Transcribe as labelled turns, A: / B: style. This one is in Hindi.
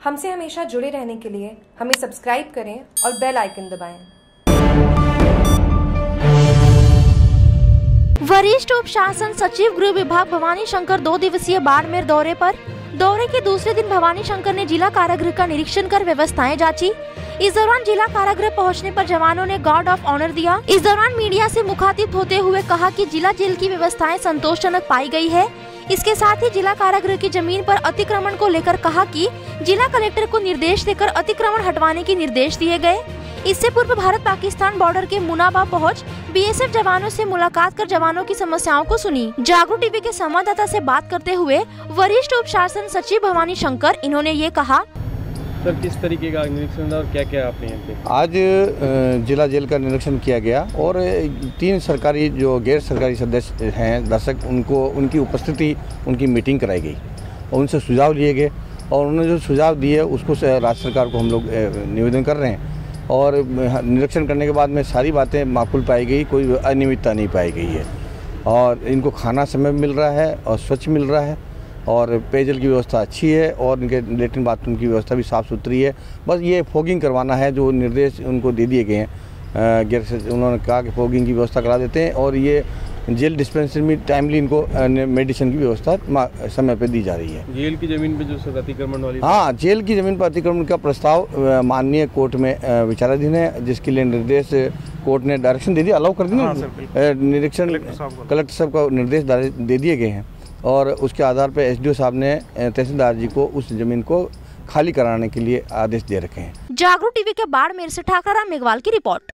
A: हमसे हमेशा जुड़े रहने के लिए हमें सब्सक्राइब करें और बेल आइकन दबाएँ।
B: वरिष्ठ उप शासन सचिव गृह विभाग भवानी शंकर दो दिवसीय बाड़मेर दौरे पर। दौरे के दूसरे दिन भवानी शंकर ने जिला कारागृह का निरीक्षण कर व्यवस्थाएँ जांची। इस दौरान जिला कारागृह पहुँचने पर जवानों ने गार्ड ऑफ़ ऑनर दिया। इस दौरान मीडिया से मुखातिब होते हुए कहा कि जिला जेल की व्यवस्थाएँ संतोषजनक पाई गई है। इसके साथ ही जिला कारागृह की ज़मीन पर अतिक्रमण को लेकर कहा कि जिला कलेक्टर को निर्देश देकर अतिक्रमण हटवाने के निर्देश दिए गए। इससे पूर्व भारत पाकिस्तान बॉर्डर के मुनाबा पहुँच बीएसएफ जवानों से मुलाकात कर जवानों की समस्याओं को सुनी। जागरूक टीवी के संवाददाता से बात करते हुए वरिष्ठ उप शासन सचिव भवानी शंकर, इन्होंने ये कहा
C: सर, किस तरीके का निरीक्षण था और क्या क्या आपने यहाँ पे
D: आज जिला जेल का निरीक्षण किया गया और तीन सरकारी, जो गैर सरकारी सदस्य हैं, दर्शक, उनको, उनकी उपस्थिति, उनकी मीटिंग कराई गई और उनसे सुझाव लिए गए और उन्होंने जो सुझाव दिए, उसको राज्य सरकार को हम लोग निवेदन कर रहे हैं और निरीक्षण करने के बाद में सारी बातें माकूल पाई गई, कोई अनियमितता नहीं पाई गई है और इनको खाना समय मिल रहा है और स्वच्छ मिल रहा है और पेयजल की व्यवस्था अच्छी है और इनके लेटरिन बाथरूम की व्यवस्था भी साफ़ सुथरी है। बस ये फोगिंग करवाना है जो निर्देश उनको दे दिए गए हैं। गैर से उन्होंने कहा कि फोगिंग की व्यवस्था करा देते हैं और ये जेल डिस्पेंसरी में टाइमली इनको मेडिसिन की व्यवस्था समय पर दी जा रही है।
C: जेल की ज़मीन पर जो अतिक्रमण वाली
D: हाँ जेल की ज़मीन पर अतिक्रमण का प्रस्ताव माननीय कोर्ट में विचाराधीन है जिसके लिए निर्देश कोर्ट ने डायरेक्शन दे दिया अलाउ कर दिया अ, निरीक्षण कलेक्टर साहब को। निर्देश दे दिए गए हैं। और उसके आधार पर एसडीओ साहब ने तहसीलदार जी को उस ज़मीन को खाली कराने के लिए आदेश दे रखे हैं।
B: जागरूक टीवी के बाड़मेर से ठाकरा मेघवाल की रिपोर्ट।